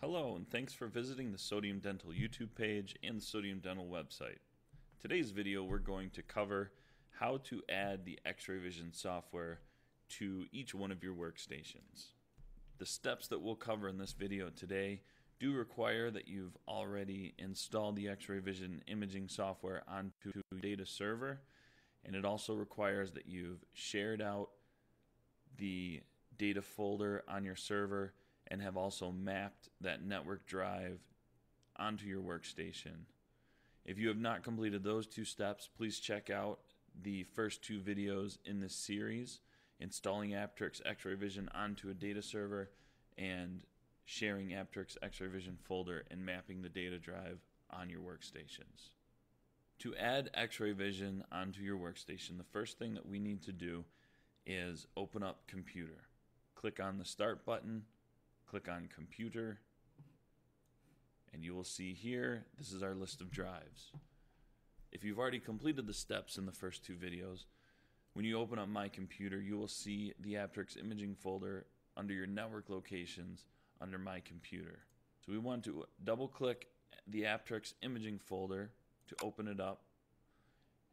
Hello, and thanks for visiting the Sodium Dental YouTube page and the Sodium Dental website. Today's video, we're going to cover how to add the X-Ray Vision software to each one of your workstations. The steps that we'll cover in this video today do require that you've already installed the X-Ray Vision imaging software onto a data server, and it also requires that you've shared out the data folder on your server and have also mapped that network drive onto your workstation. If you have not completed those two steps, please check out the first two videos in this series installing Apteryx X-Ray Vision onto a data server and sharing Apteryx X-Ray Vision folder and mapping the data drive on your workstations. To add X-Ray Vision onto your workstation, the first thing that we need to do is open up Computer. Click on the Start button click on computer and you will see here this is our list of drives. If you've already completed the steps in the first two videos, when you open up my computer you will see the Apteryx imaging folder under your network locations under my computer. So we want to double click the Apteryx imaging folder to open it up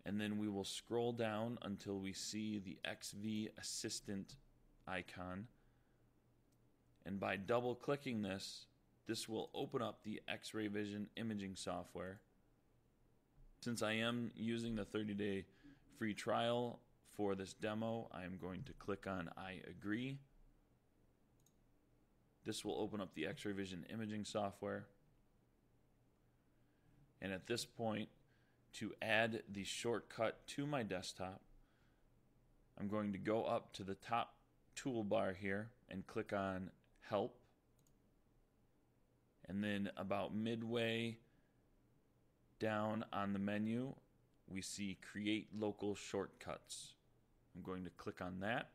and then we will scroll down until we see the XV Assistant icon and by double clicking this, this will open up the X-Ray Vision imaging software. Since I am using the 30 day free trial for this demo, I am going to click on I agree. This will open up the X-Ray Vision imaging software. And at this point, to add the shortcut to my desktop, I'm going to go up to the top toolbar here and click on help. And then about midway down on the menu, we see create local shortcuts. I'm going to click on that.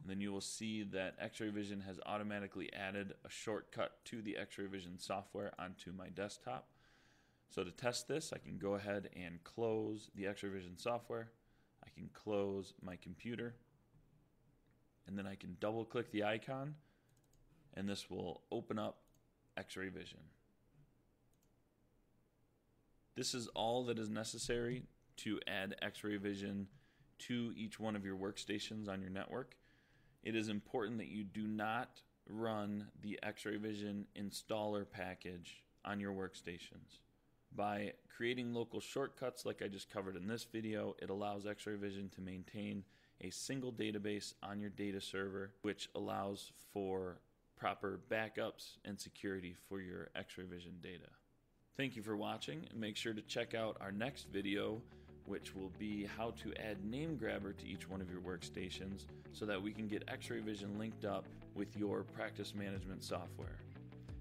And then you will see that X-Ray Vision has automatically added a shortcut to the X-Ray Vision software onto my desktop. So to test this, I can go ahead and close the X-Ray Vision software. I can close my computer. And then I can double click the icon and this will open up X-ray vision. This is all that is necessary to add X-ray vision to each one of your workstations on your network. It is important that you do not run the X-ray vision installer package on your workstations. By creating local shortcuts like I just covered in this video, it allows X-ray vision to maintain a single database on your data server, which allows for proper backups and security for your X-ray vision data. Thank you for watching and make sure to check out our next video which will be how to add name grabber to each one of your workstations so that we can get X-ray vision linked up with your practice management software.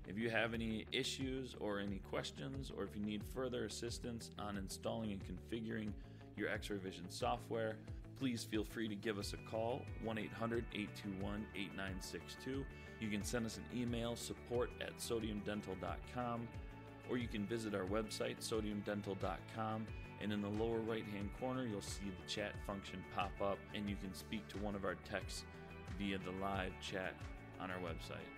If you have any issues or any questions or if you need further assistance on installing and configuring your X-ray vision software, please feel free to give us a call 1-800-821-8962 you can send us an email support at sodiumdental.com or you can visit our website sodiumdental.com and in the lower right hand corner you'll see the chat function pop up and you can speak to one of our techs via the live chat on our website